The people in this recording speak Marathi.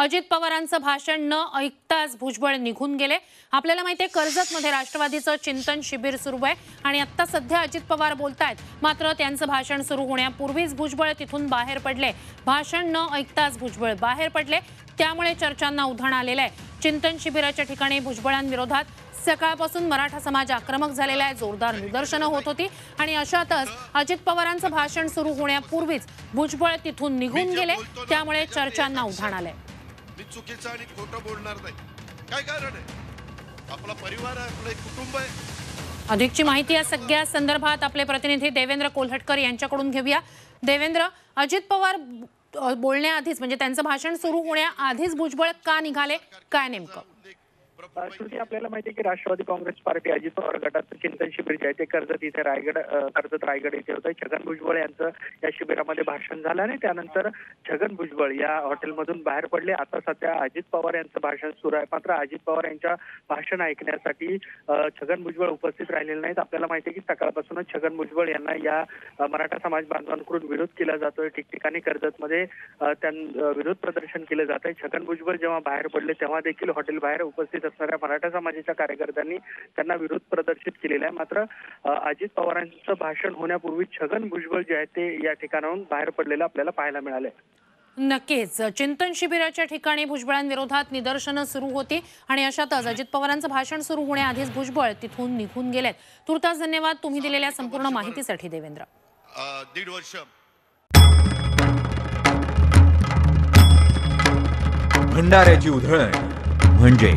अजित पवारांचं भाषण न ऐकताच भुजबळ निघून गेले. आपल्याला माहिती आहे कर्जतमध्ये राष्ट्रवादीचं चिंतन शिबिर सुरू आहे आणि आत्ता सध्या अजित पवार बोलतायत. मात्र त्यांचं भाषण सुरू होण्यापूर्वीच भुजबळ तिथून बाहेर पडले. भाषण न ऐकताच भुजबळ बाहेर पडले. त्यामुळे चर्चांना उधाण आलेलं आहे. चिंतन शिबिराच्या ठिकाणी भुजबळांविरोधात सकाळपासून मराठा समाज आक्रमक झालेला आहे. जोरदार निदर्शनं होत होती आणि अशातच अजित पवारांचं भाषण सुरू होण्यापूर्वीच भुजबळ तिथून निघून गेले. त्यामुळे चर्चांना उधाण आलंय. मी चुकीचं आणि खोटं बोलणार नाही. काय कारण आहे? आपला परिवार आहे आपलं एक कुटुंब आहे. अधिकची माहिती या सगळ्या संदर्भात आपले प्रतिनिधी देवेंद्र कोल्हटकर यांच्याकडून घेऊया. देवेंद्र अजित पवार बोलण्याआधीच म्हणजे त्यांचं भाषण सुरू होण्याआधीच भुजबळ का निघाले? काय नेमकं? श्रुती आपल्याला माहिती की राष्ट्रवादी काँग्रेस पार्टी अजित पवार गटाचं चिंतन शिबिर जे आहे ते कर्जत इथे रायगड कर्जत रायगड इथे होतं. छगन भुजबळ यांचं या शिबिरामध्ये भाषण झालं आणि त्यानंतर छगन भुजबळ या हॉटेलमधून बाहेर पडले. आता सध्या अजित पवार यांचं भाषण सुरू आहे. मात्र अजित पवार यांच्या भाषण ऐकण्यासाठी छगन भुजबळ उपस्थित राहिलेले नाहीत. आपल्याला माहिती आहे की सकाळपासूनच छगन भुजबळ यांना या मराठा समाज बांधवांकडून विरोध केला जातोय. ठिकठिकाणी कर्जतमध्ये त्यां विरोध प्रदर्शन केलं जात आहे छगन भुजबळ जेव्हा बाहेर पडले तेव्हा देखील हॉटेल बाहेर उपस्थित असणाऱ्या मराठा समाजाच्या कार्यकर्त्यांनी त्यांना विरोध प्रदर्शित केलेला आहे. मात्र अजित पवारांचं भाषण होण्यापूर्वी छगन भुजबळ जे आहे ते या ठिकाणाहून बाहेर पडलेलं आपल्याला पाहायला मिळालंय. नक्कीच. चिंतन शिबिराच्या ठिकाणी भुजबळांविरोधात निदर्शनं सुरू होती आणि अशातच अजित पवारांचं भाषण सुरू होण्याआधीच भुजबळ तिथून निघून गेलेत. तुर्तास धन्यवाद. तुम्ही दिलेल्या संपूर्ण माहितीसाठी देवेंद्र. दीड वर्ष. भंडाऱ्याची उधळण म्हणजे